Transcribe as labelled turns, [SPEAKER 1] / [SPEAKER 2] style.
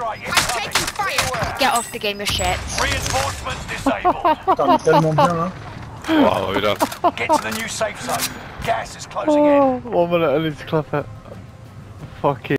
[SPEAKER 1] I'm taking fire!
[SPEAKER 2] Get off the game of shit.
[SPEAKER 3] Reinforcements disabled. Get to the new safe zone. Gas is closing
[SPEAKER 4] oh, in. One minute, I need to clap it. Fuck it.